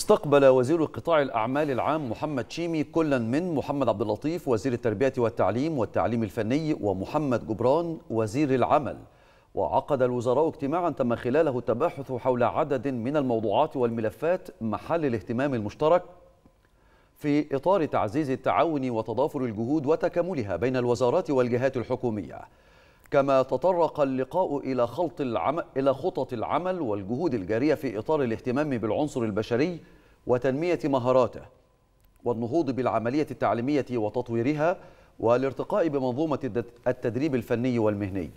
استقبل وزير قطاع الأعمال العام محمد شيمي كلا من محمد عبد اللطيف وزير التربية والتعليم والتعليم الفني ومحمد جبران وزير العمل. وعقد الوزراء اجتماعا تم خلاله التباحث حول عدد من الموضوعات والملفات محل الاهتمام المشترك في إطار تعزيز التعاون وتضافر الجهود وتكاملها بين الوزارات والجهات الحكومية. كما تطرق اللقاء إلى خلط العمل إلى خطط العمل والجهود الجارية في إطار الاهتمام بالعنصر البشري وتنمية مهاراته والنهوض بالعملية التعليمية وتطويرها والارتقاء بمنظومة التدريب الفني والمهني.